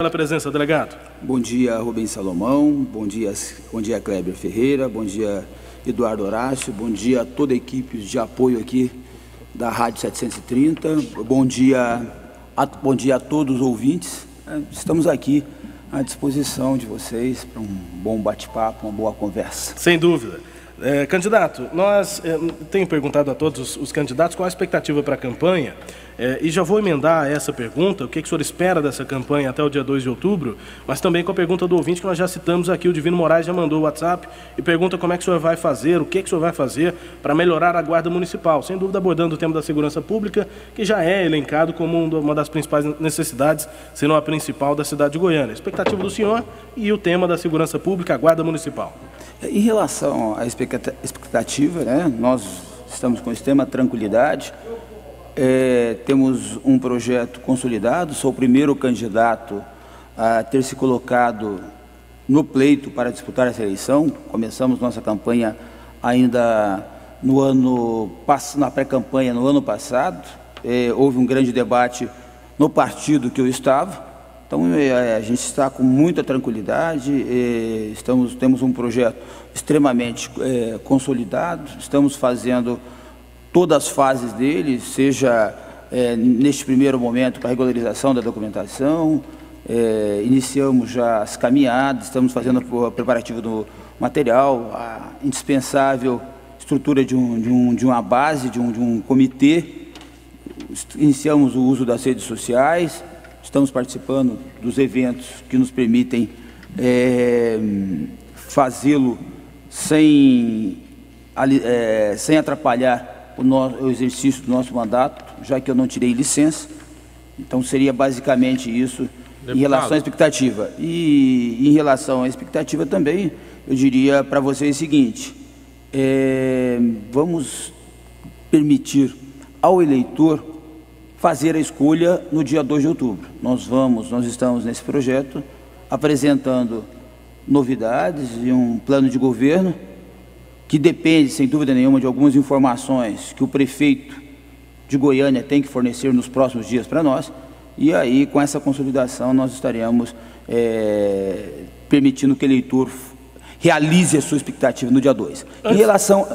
pela presença, delegado. Bom dia, Rubens Salomão. Bom dia, bom dia, Kleber Ferreira. Bom dia, Eduardo Horácio. Bom dia a toda a equipe de apoio aqui da Rádio 730. Bom dia, a, bom dia a todos os ouvintes. É, estamos aqui à disposição de vocês para um bom bate-papo, uma boa conversa. Sem dúvida. É, candidato, nós é, tenho perguntado a todos os, os candidatos qual a expectativa para a campanha é, e já vou emendar essa pergunta, o que, que o senhor espera dessa campanha até o dia 2 de outubro, mas também com a pergunta do ouvinte que nós já citamos aqui, o Divino Moraes já mandou o WhatsApp e pergunta como é que o senhor vai fazer, o que, que o senhor vai fazer para melhorar a guarda municipal, sem dúvida abordando o tema da segurança pública, que já é elencado como uma das principais necessidades, se não a principal da cidade de Goiânia. expectativa do senhor e o tema da segurança pública, a guarda municipal. Em relação à expectativa, né, nós estamos com extrema tranquilidade. É, temos um projeto consolidado, sou o primeiro candidato a ter se colocado no pleito para disputar essa eleição. Começamos nossa campanha ainda no ano na pré-campanha no ano passado. É, houve um grande debate no partido que eu estava. Então, é, a gente está com muita tranquilidade, é, estamos, temos um projeto extremamente é, consolidado, estamos fazendo todas as fases dele, seja é, neste primeiro momento com a regularização da documentação, é, iniciamos já as caminhadas, estamos fazendo o preparativo do material, a indispensável estrutura de, um, de, um, de uma base, de um, de um comitê, iniciamos o uso das redes sociais, estamos participando dos eventos que nos permitem é, fazê-lo sem, é, sem atrapalhar o, no, o exercício do nosso mandato, já que eu não tirei licença. Então seria basicamente isso Deputado. em relação à expectativa. E em relação à expectativa também, eu diria para vocês o seguinte: é, vamos permitir ao eleitor fazer a escolha no dia 2 de outubro. Nós vamos, nós estamos nesse projeto apresentando novidades e um plano de governo que depende, sem dúvida nenhuma, de algumas informações que o prefeito de Goiânia tem que fornecer nos próximos dias para nós. E aí, com essa consolidação, nós estaremos é, permitindo que o eleitor realize a sua expectativa no dia 2. Em relação.